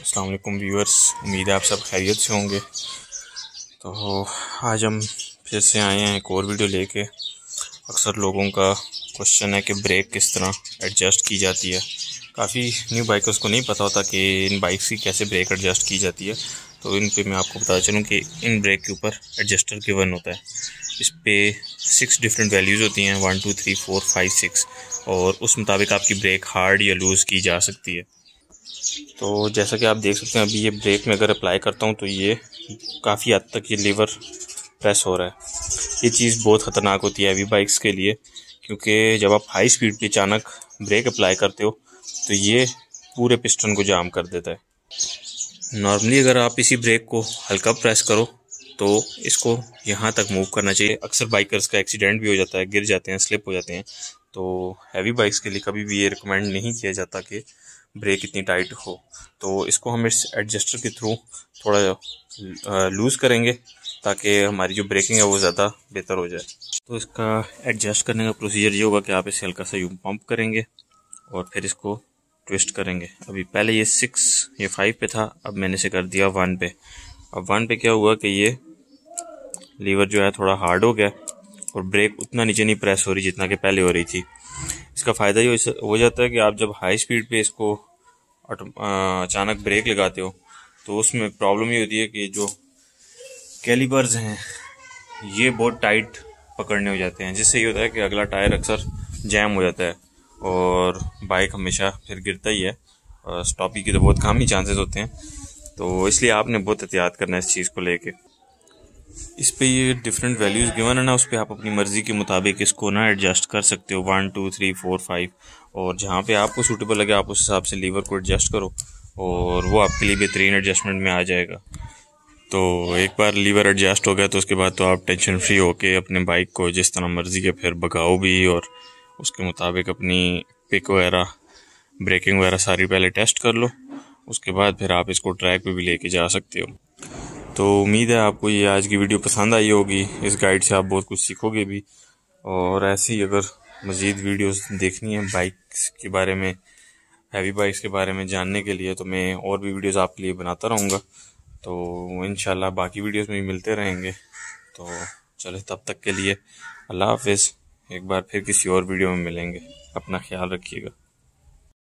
Aslam viewers उम्मीद है आप सब खैरियत से होंगे। तो आज हम फिर से आए हैं एक और वीडियो लेके। अक्सर लोगों का क्वेश्चन है कि ब्रेक किस तरह एडजस्ट की जाती है। काफ़ी न्यू बाइकर्स को नहीं पता होता कि इन बाइक्स की कैसे ब्रेक एडजस्ट की जाती है। तो इन पे मैं आपको बता चलूँ कि इन ब्रेक के ऊपर एडजस्टर गिवन होता है। इस पर सिक्स डिफरेंट वैल्यूज़ होती हैं one two three four five six और उस मुताबिक आपकी ब्रेक हार्ड या लूज़ की जा सकती है। तो जैसा कि आप देख सकते हैं, अभी ये ब्रेक में अगर अप्लाई करता हूँ तो ये काफ़ी हद तक ये लीवर प्रेस हो रहा है। ये चीज़ बहुत ख़तरनाक होती है अभी बाइक्स के लिए, क्योंकि जब आप हाई स्पीड पे अचानक ब्रेक अप्लाई करते हो तो ये पूरे पिस्टन को जाम कर देता है। नॉर्मली अगर आप इसी ब्रेक को हल्का प्रेस करो तो इसको यहाँ तक मूव करना चाहिए। अक्सर बाइकर्स का एक्सीडेंट भी हो जाता है, गिर जाते हैं स्लिप हो जाते हैं। तो हैवी बाइक्स के लिए कभी भी ये रिकमेंड नहीं किया जाता कि ब्रेक इतनी टाइट हो। तो इसको हम इस एडजस्टर के थ्रू थोड़ा लूज़ करेंगे ताकि हमारी जो ब्रेकिंग है वो ज़्यादा बेहतर हो जाए। तो इसका एडजस्ट करने का प्रोसीजर ये होगा कि आप इसे हल्का सा यूँ पंप करेंगे और फिर इसको ट्विस्ट करेंगे। अभी पहले ये सिक्स ये फाइव पे था, अब मैंने इसे कर दिया वन पे। अब वन पे क्या हुआ कि ये लीवर जो है थोड़ा हार्ड हो गया। और ब्रेक उतना नीचे नहीं प्रेस हो रही जितना कि पहले हो रही थी। इसका फ़ायदा ये हो जाता है कि आप जब हाई स्पीड पे इसको अचानक ब्रेक लगाते हो तो उसमें प्रॉब्लम ये होती है कि जो कैलिपर्स हैं, ये बहुत टाइट पकड़ने हो जाते हैं। जिससे ये होता है कि अगला टायर अक्सर जैम हो जाता है और बाइक हमेशा फिर गिरता ही है स्टॉपी की तो बहुत कम ही चांसेस होते हैं। तो इसलिए आपने बहुत एहतियात करना है इस चीज़ को लेके। इस पे ये डिफरेंट वैल्यूज़ गिवन है ना, उस पर आप अपनी मर्ज़ी के मुताबिक इसको ना एडजस्ट कर सकते हो। One two three four five और जहाँ पे आपको सूटेबल लगे, आप उस हिसाब से लीवर को एडजस्ट करो और वो आपके लिए बेहतरीन एडजस्टमेंट में आ जाएगा। तो एक बार लीवर एडजस्ट हो गया तो उसके बाद तो आप टेंशन फ्री होके अपने बाइक को जिस तरह मर्ज़ी के फिर भगाओ भी और उसके मुताबिक अपनी पिक वगैरह ब्रेकिंग वगैरह सारी पहले टेस्ट कर लो। उसके बाद फिर आप इसको ट्रैक पे भी लेके जा सकते हो। तो उम्मीद है आपको ये आज की वीडियो पसंद आई होगी। इस गाइड से आप बहुत कुछ सीखोगे भी। और ऐसे ही अगर मज़ीद वीडियोस देखनी है बाइक्स के बारे में हैवी बाइक्स के बारे में जानने के लिए तो मैं और भी वीडियोस आपके लिए बनाता रहूँगा। तो इन बाकी वीडियोस में भी मिलते रहेंगे। तो चले तब तक के लिए अल्लाह हाफिज़। एक बार फिर किसी और वीडियो में मिलेंगे। अपना ख्याल रखिएगा।